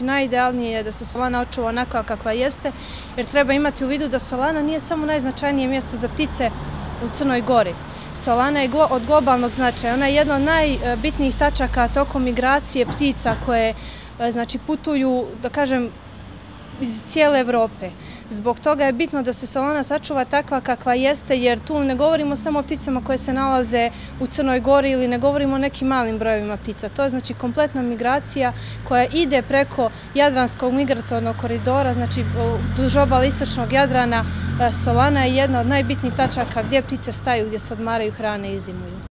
Znači najidealnije je da se Solana očuva onako kakva jeste, jer treba imati u vidu da Solana nije samo najznačajnije mjesto za ptice u Crnoj Gori. Solana je od globalnog značaja. Ona je jedna od najbitnijih tačaka tokom migracije ptica koje e, znači, putuju, da kažem, iz cijele Evrope. Zbog toga je bitno da se Solana sačuva takva kakva jeste, jer tu ne govorimo samo o pticama koje se nalaze u Crnoj Gori ili ne govorimo o nekim malim brojevima ptica. To je znači kompletna migracija koja ide preko Jadranskog migratornog koridora, znači duž obala istočnog Jadrana. E, Solana je jedna od najbitnijih tačaka gdje ptice staju, gdje se odmaraju hrane i zimuju.